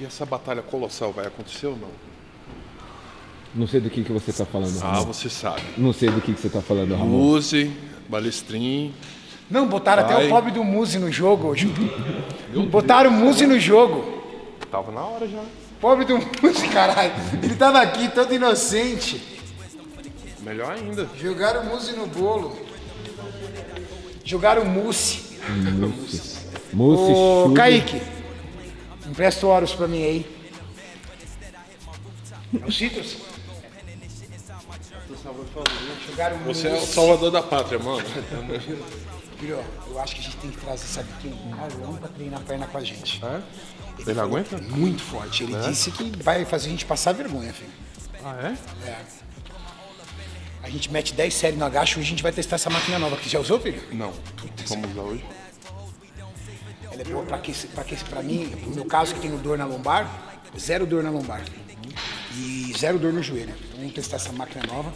E essa batalha colossal vai acontecer ou não? Não sei do que, que você tá falando, Ah, Ramon. você sabe. Não sei do que, que você tá falando, Ramon. Muse, Balestrin. Não, botaram até Vai. o pobre do Muse no jogo hoje. botaram o Muse no jogo. Tava na hora já. Pobre do Muse, caralho. Ele tava aqui todo inocente. Melhor ainda. Jogaram o Muse no bolo. Jogaram o Mousse. Mousse, Ô, chuva. Kaique, empresta o Horus pra mim aí. É o Citrus? Você é o salvador da pátria, mano. Filho, eu acho que a gente tem que trazer, sabe quem? Carlão pra treinar a perna com a gente. É? Ele aguenta? Muito forte. Ele disse que vai fazer a gente passar vergonha, filho. Ah, é? É. A gente mete 10 séries no agacho e a gente vai testar essa máquina nova. Que já usou, filho? Não. Vamos usar hoje? Ela é boa pra, que, pra, que, pra mim, no meu caso que tenho dor na lombar, zero dor na lombar. E zero dor no joelho. Então, Vamos testar essa máquina nova.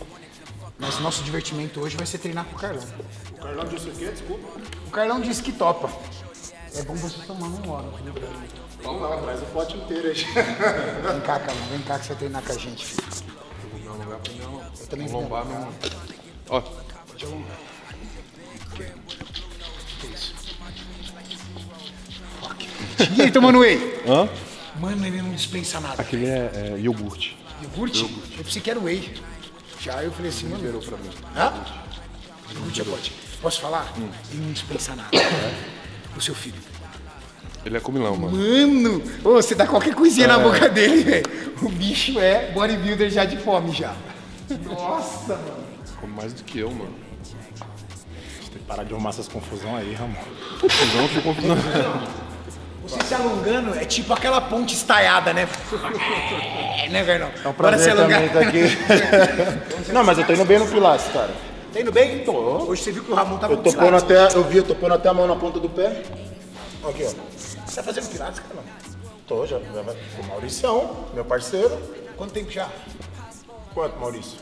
Mas o nosso divertimento hoje vai ser treinar com o Carlão. O Carlão disse o quê? Desculpa. O Carlão disse que topa. É bom você tomar um hora. Vamos lá, traz o pote inteiro aí. Vem cá, Carlão. Vem cá que você vai treinar com a gente, filho. Eu também vou. lombar não. Ó, Pode E aí, tomando whey? Hã? Mano, ele não dispensa nada. Aquele é, é iogurte. Iogurte? Eu pensei que era whey. Já eu falei assim, mano. Liberou pra mim. Hã? Iogurte é pote. Posso falar? Ele não dispensa nada. O seu filho. Ele é comilão, mano. Mano! Ô, você dá qualquer coisinha na boca dele, velho. O bicho é bodybuilder já de fome já. Nossa, mano. Come mais do que eu, mano. Tem que parar de arrumar essas confusões aí, Ramon. Confusão, ficou confusão. Você se alongando é tipo aquela ponte estaiada, né? É, né, Vernão? É um prazer também estar aqui. Não, mas eu tô indo bem no Pilates, cara. Tá indo bem? Tô. Hoje você viu que o Ramon tava Eu tô com pondo até, eu vi, eu tô pondo até a mão na ponta do pé. Aqui, ó. Você tá fazendo pilates, Carlão? Tô, já. O Mauricião, meu parceiro. Quanto tempo já? Quanto, Maurício?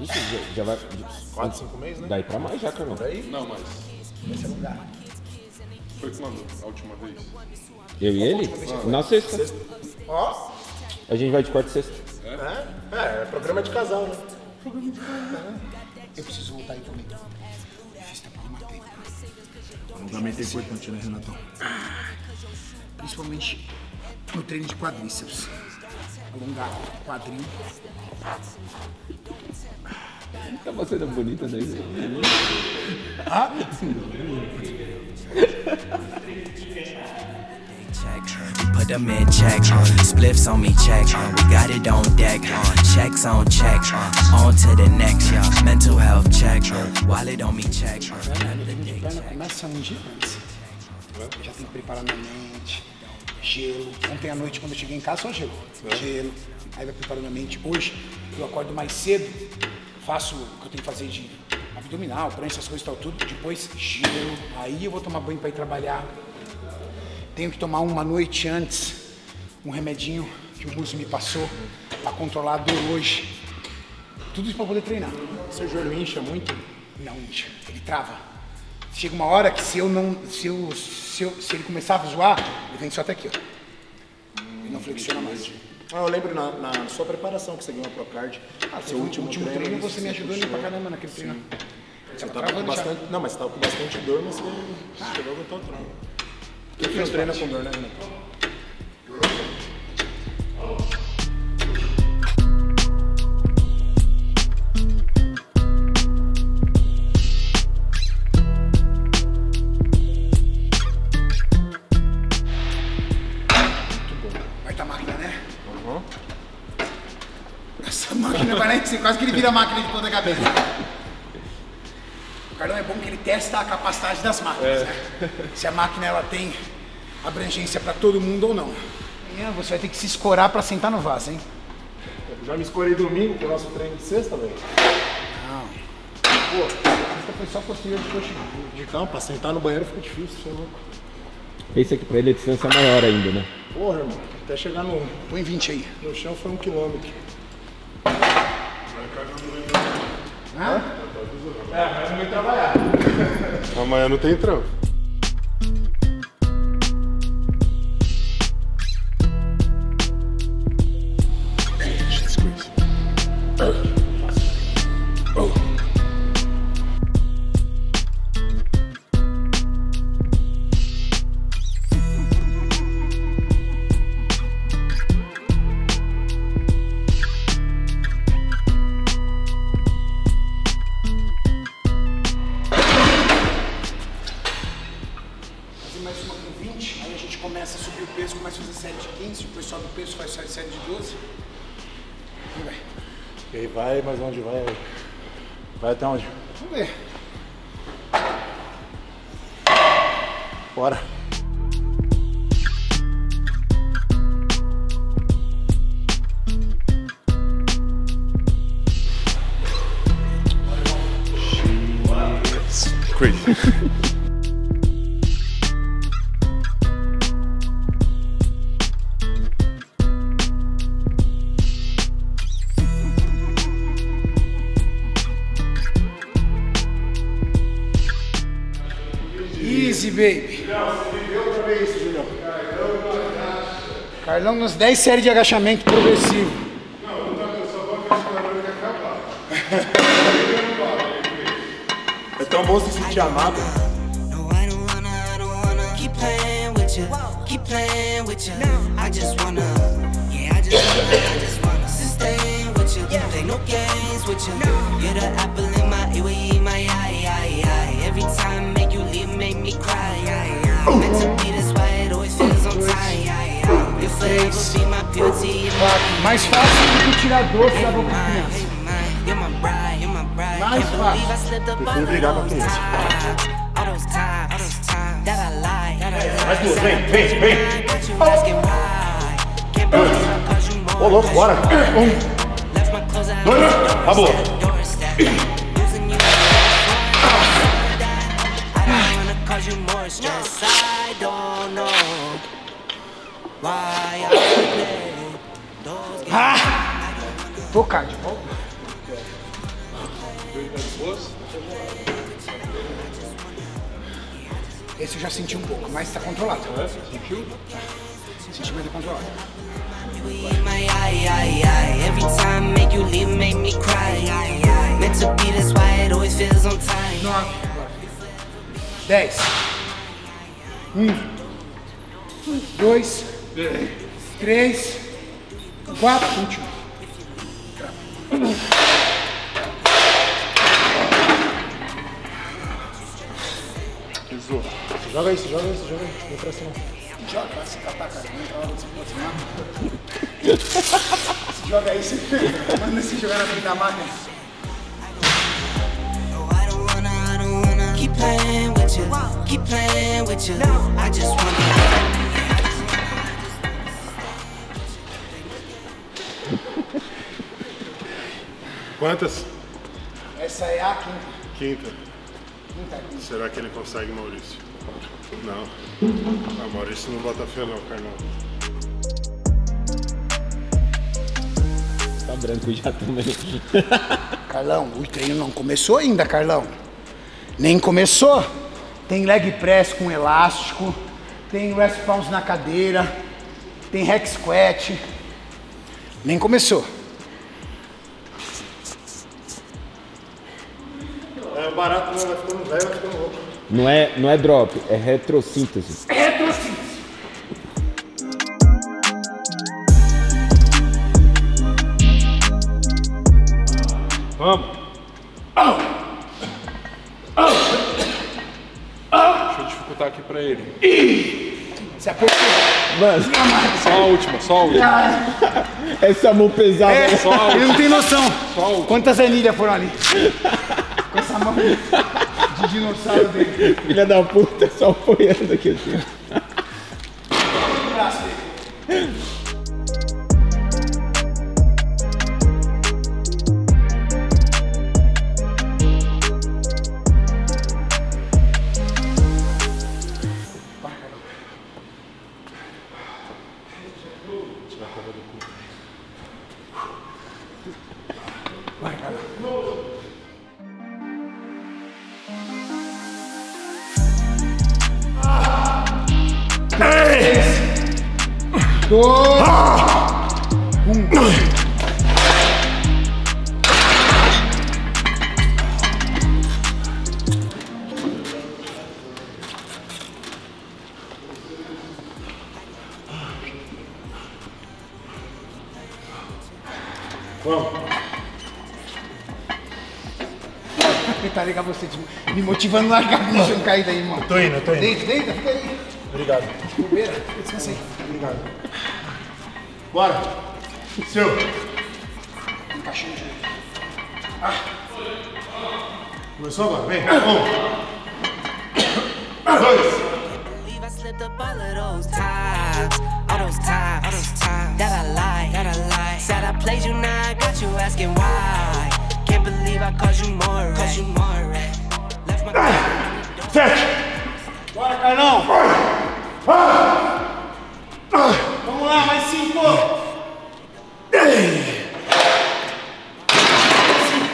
Ixi, já, já vai. 4, 5 meses, né? Daí pra mais já, Carlão. Não, mas Vai se alongar. Foi quando? A última vez? Eu e ele? Na sexta. Ó, A gente vai de quarta e sexta. é, é, é programa de casal, né? Eu preciso voltar aí também. Alongamento é importante, né, Renatão? Principalmente no treino de quadríceps. Alongar quadril. Tá uma cena bonita daí. né? check. Put them in check. Spliffs on me check. We got it on deck. Checks on check. On to the next. Mental health check. Wallet on me check. começa um dia antes. Já tem que preparar minha mente, gelo. Ontem à noite, quando eu cheguei em casa, só gelo. Gelo. Aí vai preparando a mente. Hoje, eu acordo mais cedo, faço o que eu tenho que fazer de abdominal, prancha, essas coisas e tal, tudo. Depois, gelo. Aí eu vou tomar banho para ir trabalhar. Tenho que tomar uma noite antes um remedinho que o Muso me passou para controlar a dor hoje. Tudo isso para poder treinar. Seu joelho incha muito? Não, incha. Ele trava. Chega uma hora que se eu não. Se, eu, se, eu- se ele começar a zoar, ele vem só até aqui, ó. Ele não flexiona mais. Ah, eu lembro na, na sua preparação que você ganhou a Procard. Ah, seu O último, último treino, você me ajudou pra puxou. caramba naquele treino. Você Tava com bastante, não, mas você tava com bastante dor, mas você chegou com todo treino. Quem fez treino com dor, né, Renatão? Quase que ele vira máquina de ponta cabeça. O Carlão é bom que ele testa a capacidade das máquinas, né? Se a máquina ela tem abrangência para todo mundo ou não. Amanhã você vai ter que se escorar para sentar no vaso, hein? Eu já me escorei domingo com o nosso treino de sexta, velho. Essa foi só posterior de coxa. Então, pra sentar no banheiro fica difícil, você é louco. Pensa que pra ele a distância é maior ainda, né? Porra, irmão, até chegar no, Põe 20 aí. no chão foi um quilômetro. Amanhã não tem trampo. Carlão nas 10 séries de agachamento progressivo. É tão bom se sentir amado. No, I don't wanna, I don't wanna keep playing with you, keep playing with you. I just wanna, yeah, I just wanna, I just wanna sustain with you, play no games with you. You're the Mais fácil do que tirar doce da boca de criança. Mais fácil. Prefiro brigar com a criança. Vai, Gu, vem, vem, vem. But you asking why? Can't believe I caused you more Ô, louco, bora. Um, dois, acabou. Tô cara de volta. Esse eu já senti um pouco, mas tá controlado. Sentiu? Senti, mas tá controlado. You in my eye, eye, eye. Every time make you leave, make me cry. Eye, eye. Meant to be this why it always feels on time. Nove. Dez. Um. Dois. Três. Quatro. Último. Joga isso, joga isso, joga isso. Não presta não. Joga, vai se catar, cara. Não entra lá, você pode se joga você manda se jogar na frente da máquina. Keep playing with you, keep playing with you. I just wanna. Quantas? Essa é a. Quinta, quinta. Será que ele consegue, Maurício? Não. Ah, Maurício não bota fé não, Carlão. Tá branco já também. Carlão, o treino não começou ainda, Carlão. Nem começou. Tem leg press com elástico, tem rest pounds na cadeira, tem hack squat. Nem começou. É barato, né? Vai ficando velho, vai ficando louco. Não é, não é drop, é retrossíntese. Retrocíntese. Vamos. Deixa eu dificultar aqui pra ele. Se apertou. Mano, Só a última, só a última. essa mão pesada. É, Só a ele última. não tem noção. Só a última. Quantas anilhas foram ali? Com essa mão de dinossauro dele. Filha da puta, só apoiando aqui assim. Vai, cara. Dois. Um. Vamos. Tentar ligar você, tipo, me motivando a largar a bicha não cair daí, irmão. Tô indo, tô indo. Deita, deita, fica aí. Obrigado. Bobeira, descansa aí. Obrigado. Bora. Seu. Encaixou no joelho. Começou agora? Vem. Um. Dois. believe I slipped up all of those times, all those times, all those times that I lied, that I lied. Said I played you, now I got you asking why. Can't believe I caused you more, you more. Left my Sete. Bora, Carlão! Vamos lá, mais cinco!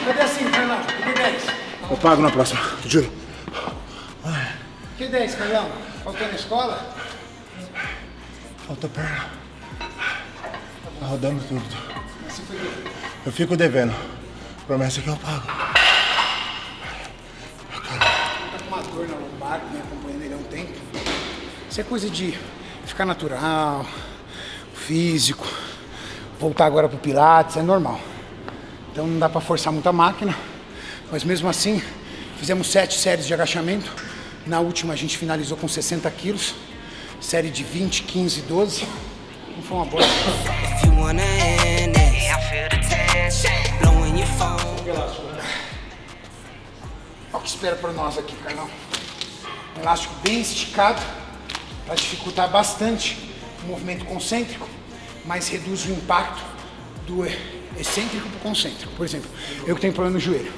Cadê cinco, Carlão? Cadê dez? Eu pago na próxima. Juro. Que 10, Carlão? Faltou na escola? Falta perna. Tá rodando tudo. Eu fico devendo. Promessa que eu pago. Tá com uma dor na lombar, que vem acompanhando ele há um tempo. Isso é coisa de ficar natural, físico, voltar agora pro Pilates, é normal. Então não dá pra forçar muito a máquina, mas mesmo assim, fizemos sete séries de agachamento. Na última a gente finalizou com 60 quilos, série de 20, 15, 12. Não foi uma boa. Phone. Olha o que espera por nós aqui, Carlão. Um elástico bem esticado para dificultar bastante movimento concêntrico, mas reduz o impacto do excêntrico para o concêntrico. Por exemplo, eu que tenho problema no joelho.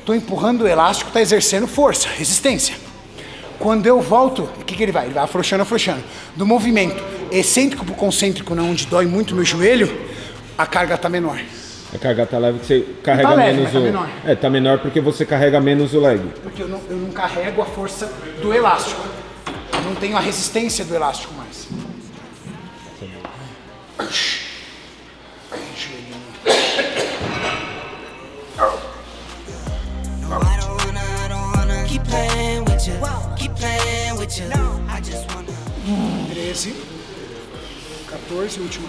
Estou empurrando o elástico, está exercendo força, resistência. Quando eu volto, o que, que ele vai? Ele vai afrouxando, afrouxando. Do movimento excêntrico para o concêntrico, na onde dói muito meu joelho, a carga está menor. A carga tá leve que você carrega Tá leve, menos tá o. menor. É, tá menor porque você carrega menos o leg. Porque eu não, eu não carrego a força do elástico. Eu não tenho a resistência do elástico 13, 14, última.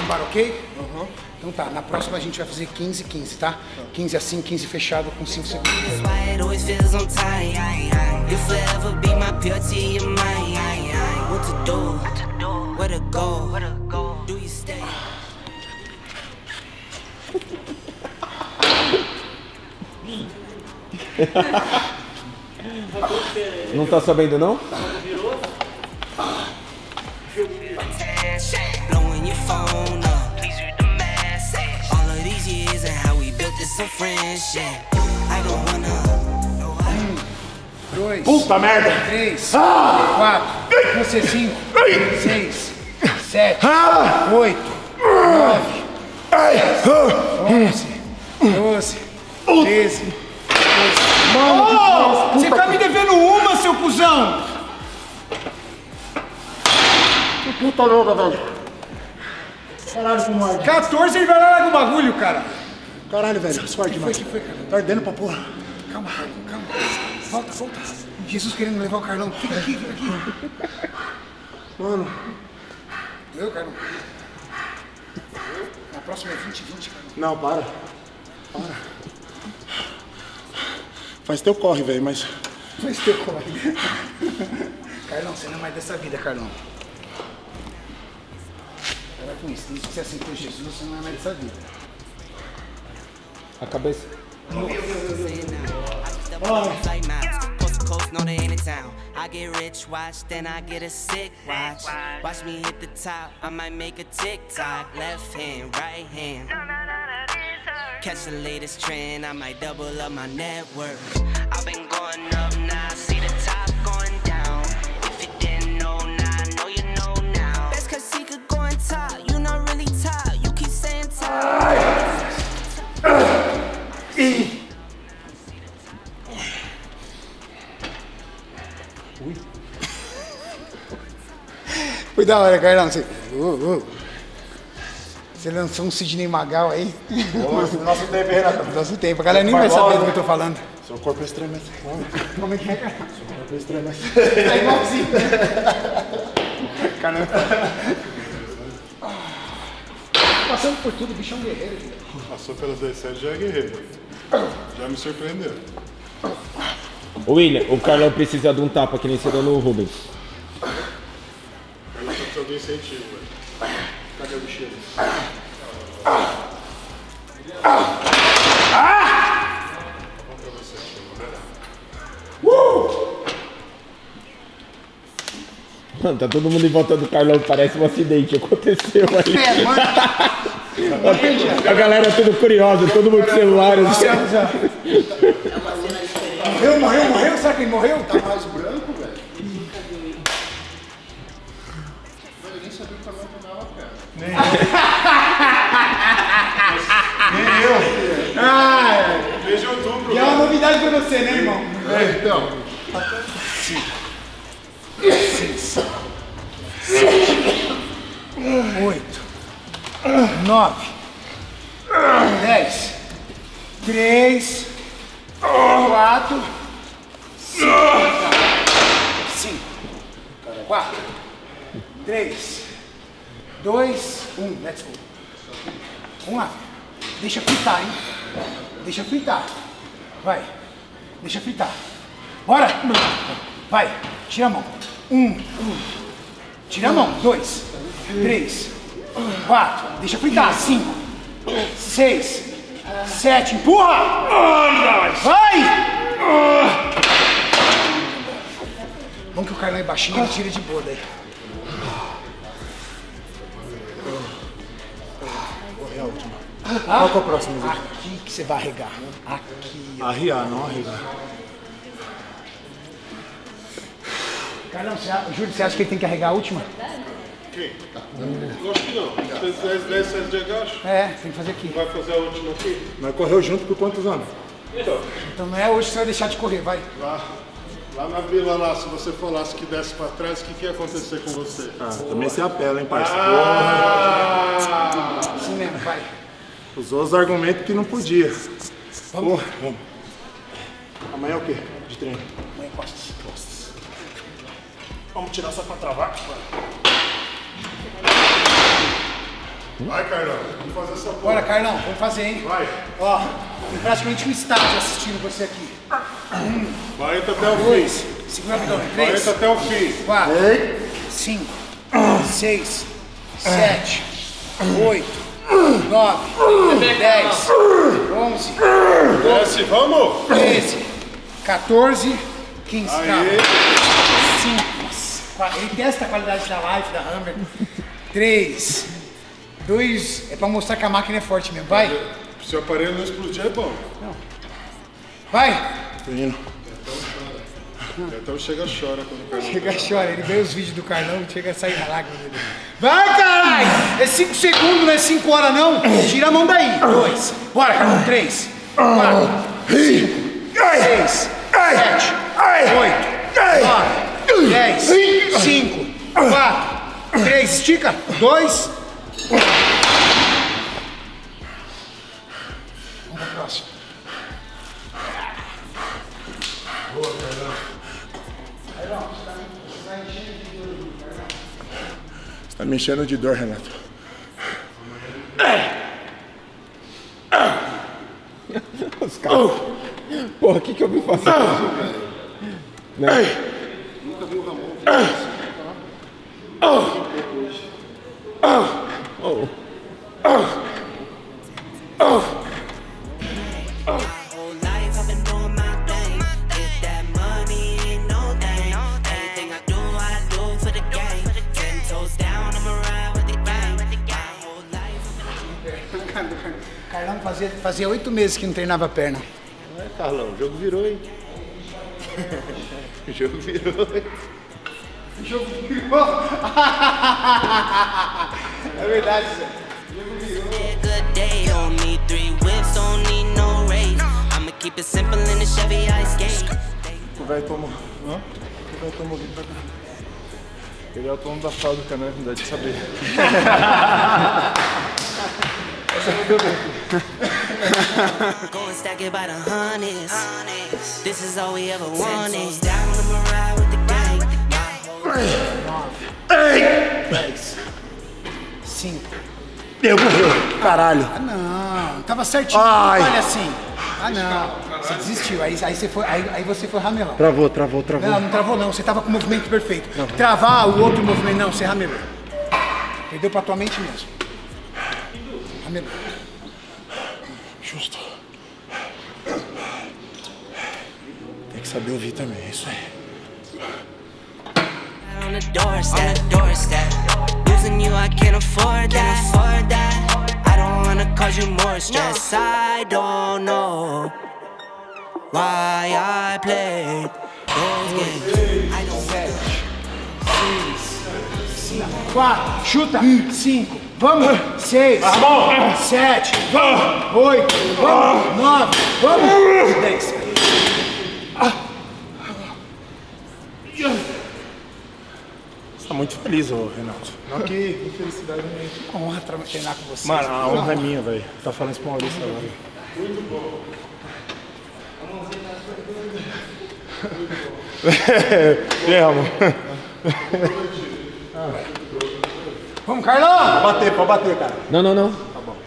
Lombar ok? Então tá, na próxima a gente vai fazer 15, 15, tá? 15 assim, 15 fechado com 5 segundos. That's why it always feels on tight. You'll forever be my purity of mind. What to do? Where to go? Do you stay? Não tá sabendo não? I 2, Puta merda! 3, 4, você 5, 6, 7, 8, 9, 11, 12, 13. Mano, você tá me devendo uma, seu cuzão! Puta merda, velho. Caralho, como arde. 14 ele vai lá larga o bagulho, cara. Caralho, velho. Arde demais. que foi, cara? Tá ardendo pra porra. Calma, calma. Volta, volta. Jesus querendo levar o Carlão. Fica aqui, fica aqui. Mano, Eu, Carlão. Na próxima é 20, 20, Carlão. não, para. Para. Faz teu corre, velho, mas. Mas teu corre. Carlão, você não é mais dessa vida, Carlão. Para com isso. Desde que você aceitou Jesus, você não é mais dessa vida. A cabeça. step on the flight now. Coast to coast, know they ain't in town. I get rich, watch, then I get a sick watch. Watch me hit the top, I might make a TikTok. Left hand, right hand. Catch the latest trend, I might double up my network. I've been going up now, da hora, Carlão. Você, Uh, uh. você lançou um Sidney Magal aí. Nossa, nosso tempo, hein, Renato? Nosso tempo. A galera nem vai saber do que eu tô falando. Seu corpo estremece. Como é que é, Carlão? Seu corpo estremece. É igualzinho. Caramba. Passando por tudo, bichão guerreiro. filho. Passou pelas 10 séries já é guerreiro. Já me surpreendeu. Ô, William, o Carlão precisa de um tapa que nem você deu no Rubens. Aí não precisa de incentivo, velho. Cadê o bicheiro? Mano, tá todo mundo em volta do Carlão, parece um acidente aconteceu ali. É, mano. A galera tudo curiosa, todo mundo com celular. assim. Morreu, morreu, morreu? Será que ele morreu? Tá mais branco, velho. Tomava pé. Ah, Veja outubro, e é uma novidade pra você, né, irmão? É, então. Oito, nove, dez, três, quatro, cinco, quatro, três, dois, um. Let's go. Vamos lá. Deixa fritar, hein? Deixa fritar. Vai. Deixa fritar. Bora. Vai. Tira a mão. Um. Tira a mão. Dois. Três. Quatro. Deixa fritar. Cinco. Seis. Sete. Empurra. Vai. Bom que o Carlão é baixinho, ele tira de boa daí. Qual que é o próximo vídeo? Aqui que você vai arregar. Aqui. Arriar, não arriar. Carlão, você, Júlio, você acha que ele tem que arregar a última? Quem? Lógico que não. Fez 10, 10 séries de agacho. É, tem que fazer aqui. Vai fazer a última aqui? Nós correu junto por quantos anos? Então não é hoje que você vai deixar de correr, vai. Lá, lá na vila lá, se você falasse que desce pra trás, o que, que ia acontecer com você? Ah, também se apela, hein, parceiro? Ah! Mesmo, vai. Usou os argumentos que não podia. Vamos. Porra, vamos. Amanhã é o quê? De treino. Mãe, costas. Vamos tirar só pra travar? Vai, Carlão, vamos fazer essa porra. Bora, Carlão, vamos fazer, hein? Vai. Ó, tem praticamente um estádio assistindo você aqui. 40 até o Dois. fim. Segura o abdômen. 40 Três, até o fim. quatro, cinco, seis, sete, oito, nove, dez, onze, Desce, vamos! 13, 14, 15. Aê. Calma. 5. Ele testa a qualidade da live, da Hammer. 3, 2. É pra mostrar que a máquina é forte mesmo. Vai, Se o aparelho não explodir, é bom. vai. Tô indo. Então chega chora quando o Carlão Chega e chora. Ele vê os vídeos do Carlão, chega a sair na lágrima dele. Vai, caralho! É 5 segundos, não é 5 horas, não. Tira a mão daí. 2. Bora, Carlão. 3, 4, 5, 6, 7, 8, 9, 10, 5, 4, 3. Estica. 2, Vamos pro próximo. Você tá me enchendo de dor, Renato. Os caras. Porra, o que, que eu vim fazer? Né? whole meses que não treinava a perna. É, Carlão, o jogo virou, hein? o jogo virou, hein? O jogo virou. é verdade, Zé. Chevy I skate. O velho tomou. Hã? O velho tomou pra cá. Ele é o dono da fábrica, né? Não dá de saber. Go and stack it by the hundreds. This is all we ever wanted. Down, with the gang. Whole Cinco. Eu morreu. Caralho. Ah, não. Tava certinho. Ai. Olha assim. Ah, não. Você desistiu, aí, aí, você, foi, aí, aí você foi ramelão. Travou, travou, travou. Não, não travou não, você tava com o movimento perfeito. Travar o outro movimento, não, você ramelou. Perdeu pra tua mente mesmo. Ramelou. Justo. Tem que saber ouvir também, é isso aí. on the doorstep, doorstep. Losing you, I can't afford that. afford that. I don't wanna cause you more stress. I don't know why I played those games. I don't Quatro, chuta. Cinco, vamos. Seis, sete, vamos. Oito, vamos. Nove, vamos. Dez. Você tá muito feliz, ô Renato. Não que, que felicidade minha. Honra tra- treinar com você. Mano, a honra é minha, velho. Tá falando isso pro Maurício agora. É, amor. Vamos, Carlão. Pode bater, pode bater, cara. Não, não, não.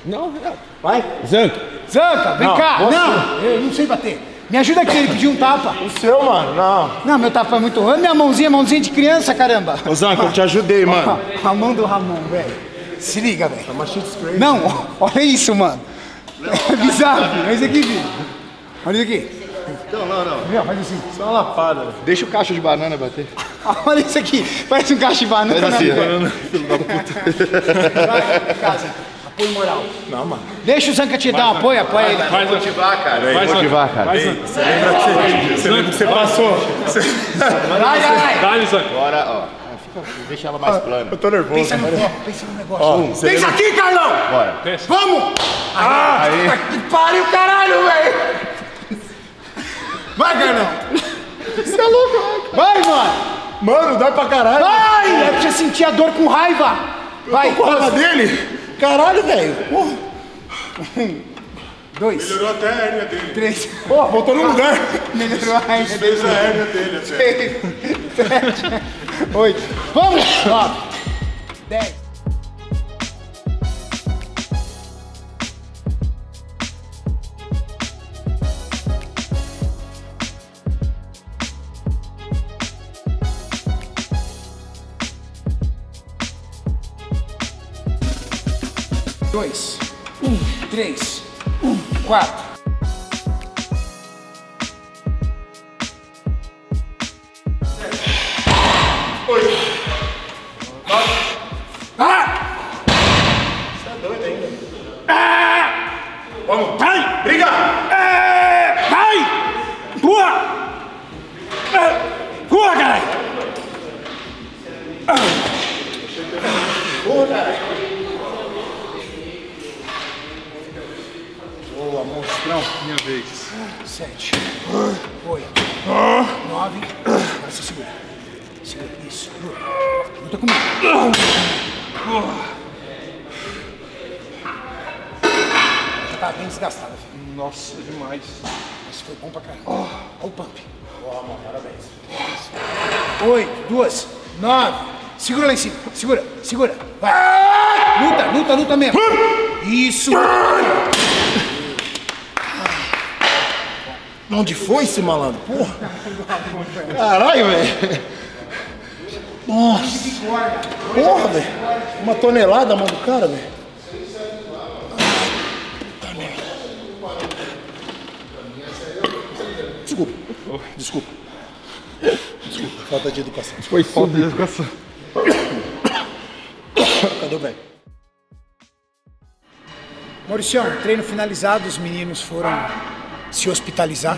Não, Vai. Zanca. Zanca, vem Não, cá. você. Não, eu não sei bater. Me ajuda aqui, ele pediu um tapa. O seu, mano. Não. Não, meu tapa é muito ruim. Minha mãozinha, mãozinha de criança, caramba. Ô, Zanca, eu te ajudei, mano. A mão do Ramon, velho. Se liga, velho. Tá uma shit straight. Não, olha isso, mano. É bizarro, filho. Olha isso aqui, filho. Olha isso aqui. Não, não, não. Viu? Faz assim. Só uma lapada. velho. Deixa o cacho de banana bater. Olha isso aqui. Parece um caixa de banana. Faz assim, né? Vai, casa. Apoio moral. Não, mano. Deixa o Zanca te dar um apoio, apoia ele. Vai motivar, cara. Vai motivar, cara. Você lembra que você, você, lembra que você passou? Você... Vai, vai. Agora, ó. Fica, deixa ela mais plana. Eu tô nervoso. Pensa no foco, pensa no negócio. Pensa aqui, Carlão. Bora. Vamos! Ah, puta que pariu, caralho, velho! Vai, Carlão! Você é louco, vai, mano! Mano, dói pra caralho. Vai! É pra você sentir a dor com raiva! Vai! Com a raiva dele? Caralho, velho. Porra. Dois, Melhorou até a hérnia dele. três, Porra, voltou no lugar. melhorou a raiva. Fez a hérnia dele até. seis, sete, oito. Vamos! Nove, dez. Dois, um, três, um, quatro. Bem desgastada, filho. Nossa, demais. Mas foi bom pra caramba. Olha o pump. Boa, mano, parabéns. Oito, duas, nove. Segura lá em cima. Segura, segura. Vai. Luta, luta, luta mesmo. Isso. Onde foi esse malandro? Porra. Caralho, velho. Nossa. Porra, velho. Uma tonelada, mano, do cara, velho. Desculpa. Desculpa. Desculpa. Falta de educação. Foi subir. Cadê o velho? Mauricião, treino finalizado, os meninos foram se hospitalizar,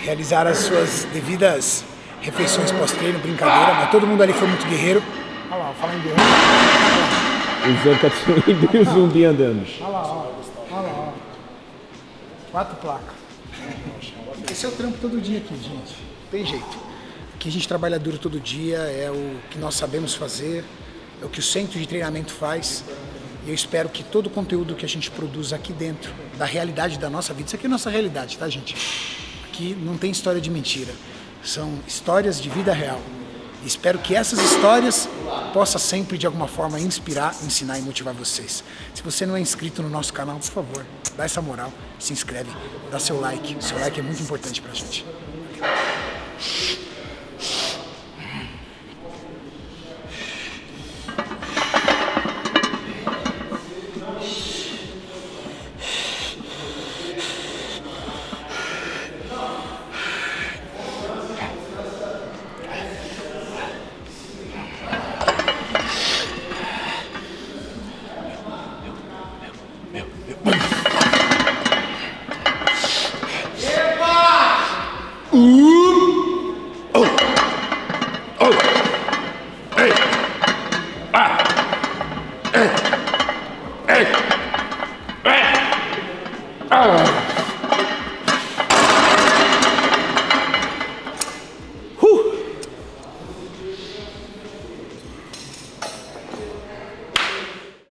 realizar as suas devidas refeições pós-treino, brincadeira, mas todo mundo ali foi muito guerreiro. Olha lá, fala em guerreiro. O Zanca subindo e o zumbi andando. Olha lá. Olha lá. Quatro placas. Esse é o trampo todo dia aqui, gente. Tem jeito. Aqui a gente trabalha duro todo dia, é o que nós sabemos fazer, é o que o centro de treinamento faz. E eu espero que todo o conteúdo que a gente produz aqui dentro, da realidade da nossa vida, isso aqui é nossa realidade, tá, gente? Aqui não tem história de mentira. São histórias de vida real. Espero que essas histórias possa sempre de alguma forma inspirar, ensinar e motivar vocês. Se você não é inscrito no nosso canal, por favor, dá essa moral, se inscreve, dá seu like. Seu like é muito importante pra gente.